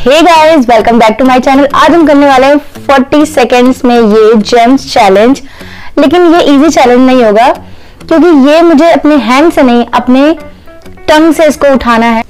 Hey guys welcome back to my channel आज हम करने वाले हैं 40 सेकेंड्स में ये जेम्स चैलेंज लेकिन ये इजी चैलेंज नहीं होगा, क्योंकि ये मुझे अपने हैंड से नहीं, अपने टंग से इसको उठाना है।